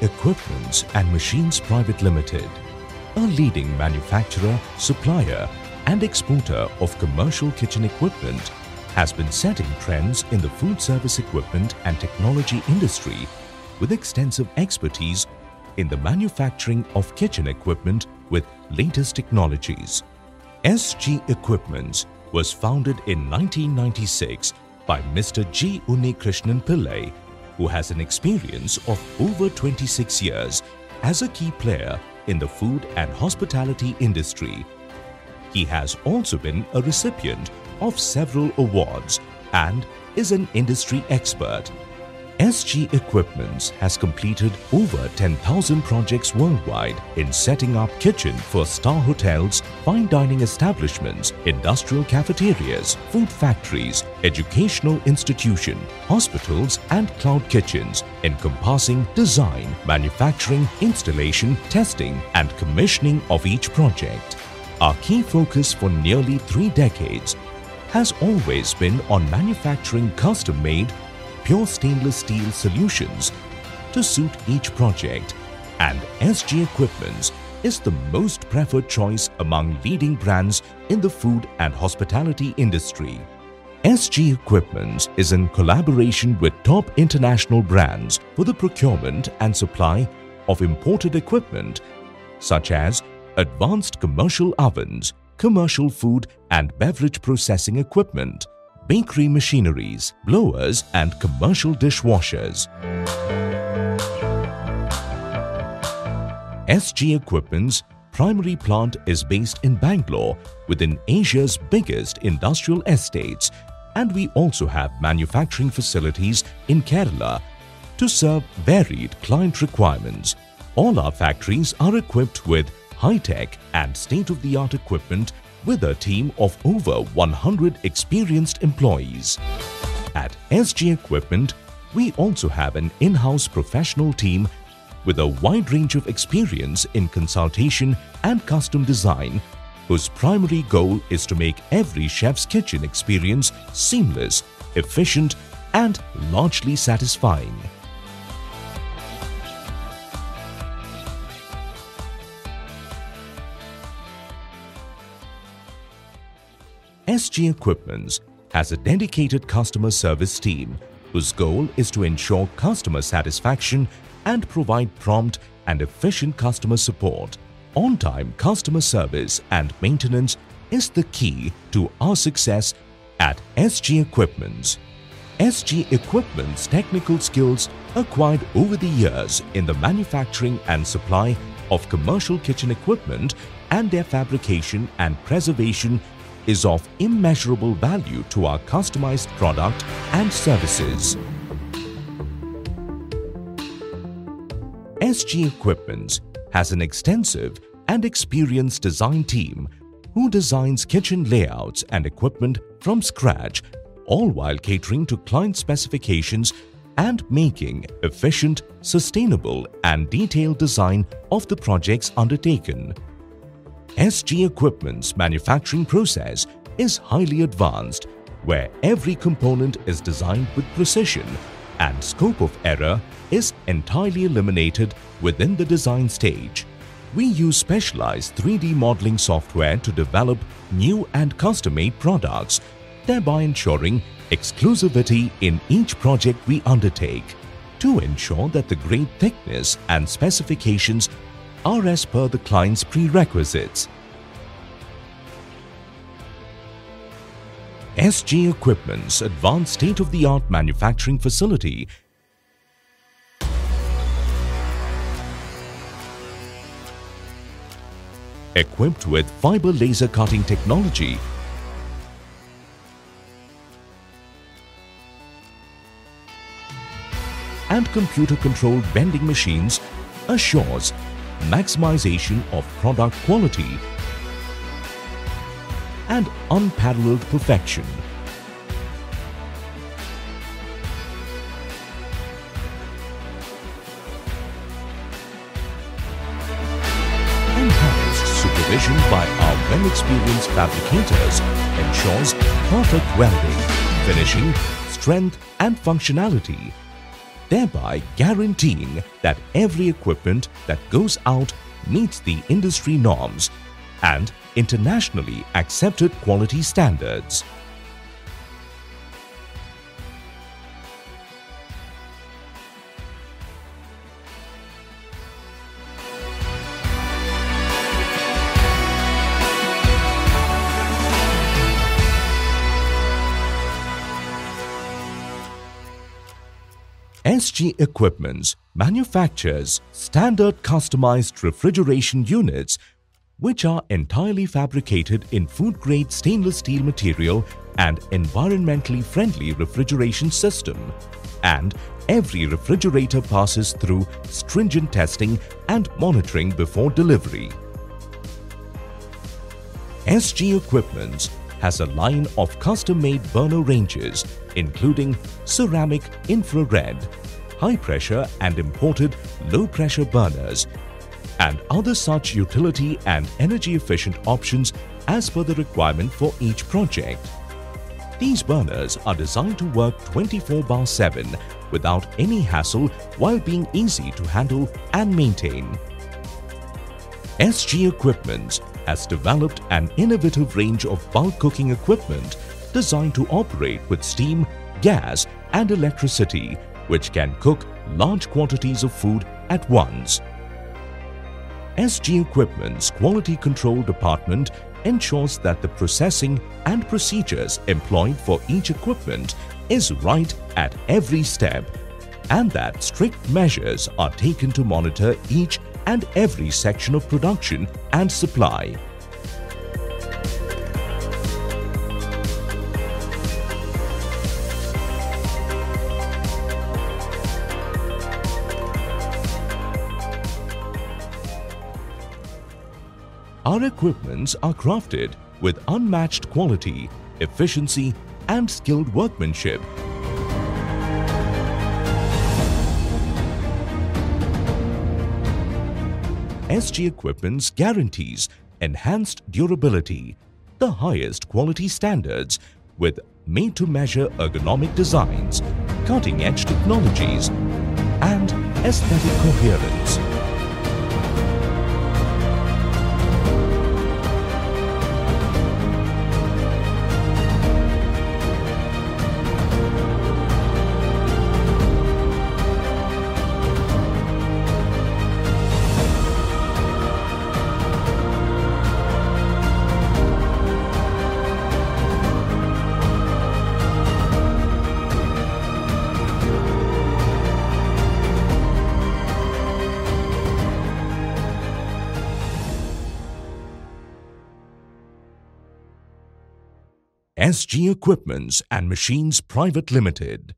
Equipments and Machines Private Limited, a leading manufacturer, supplier and exporter of commercial kitchen equipment, has been setting trends in the food service equipment and technology industry with extensive expertise in the manufacturing of kitchen equipment with latest technologies. SG Equipments was founded in 1996 by Mr. G. Unnikrishnan Pillai, who has an experience of over 26 years as a key player in the food and hospitality industry. He has also been a recipient of several awards and is an industry expert. SG Equipments has completed over 10,000 projects worldwide in setting up kitchen for star hotels, fine dining establishments, industrial cafeterias, food factories, educational institution, hospitals and cloud kitchens encompassing design, manufacturing, installation, testing and commissioning of each project. Our key focus for nearly three decades has always been on manufacturing custom-made pure stainless steel solutions to suit each project and SG Equipments is the most preferred choice among leading brands in the food and hospitality industry. SG Equipments is in collaboration with top international brands for the procurement and supply of imported equipment such as advanced commercial ovens, commercial food and beverage processing equipment, bakery machineries, blowers and commercial dishwashers. SG Equipment's primary plant is based in Bangalore within Asia's biggest industrial estates and we also have manufacturing facilities in Kerala to serve varied client requirements. All our factories are equipped with high-tech and state-of-the-art equipment with a team of over 100 experienced employees. At SG Equipment, we also have an in-house professional team with a wide range of experience in consultation and custom design whose primary goal is to make every chef's kitchen experience seamless, efficient and largely satisfying. SG Equipments has a dedicated customer service team whose goal is to ensure customer satisfaction and provide prompt and efficient customer support. On-time customer service and maintenance is the key to our success at SG Equipments. SG Equipment's technical skills acquired over the years in the manufacturing and supply of commercial kitchen equipment and their fabrication and preservation is of immeasurable value to our customized product and services. SG Equipments has an extensive and experienced design team who designs kitchen layouts and equipment from scratch all while catering to client specifications and making efficient, sustainable and detailed design of the projects undertaken. SG Equipment's manufacturing process is highly advanced where every component is designed with precision and scope of error is entirely eliminated within the design stage. We use specialized 3D modeling software to develop new and custom-made products, thereby ensuring exclusivity in each project we undertake to ensure that the grade thickness and specifications are as per the client's prerequisites. SG Equipment's advanced state-of-the-art manufacturing facility. Equipped with fiber laser cutting technology. And computer-controlled bending machines assures maximization of product quality and unparalleled perfection. Enhanced supervision by our well-experienced fabricators ensures perfect welding, finishing, strength and functionality thereby guaranteeing that every equipment that goes out meets the industry norms and internationally accepted quality standards. SG Equipments manufactures standard customized refrigeration units which are entirely fabricated in food-grade stainless steel material and environmentally friendly refrigeration system. And every refrigerator passes through stringent testing and monitoring before delivery. SG Equipments has a line of custom-made burner ranges including ceramic infrared, high pressure and imported low pressure burners and other such utility and energy efficient options as per the requirement for each project. These burners are designed to work 24 bar 7 without any hassle while being easy to handle and maintain. SG Equipments has developed an innovative range of bulk cooking equipment designed to operate with steam, gas and electricity which can cook large quantities of food at once. SG Equipment's Quality Control Department ensures that the processing and procedures employed for each equipment is right at every step and that strict measures are taken to monitor each and every section of production and supply. Our equipments are crafted with unmatched quality, efficiency and skilled workmanship. SG Equipments guarantees enhanced durability, the highest quality standards with made-to-measure ergonomic designs, cutting-edge technologies and aesthetic coherence. SG Equipments and Machines Private Limited.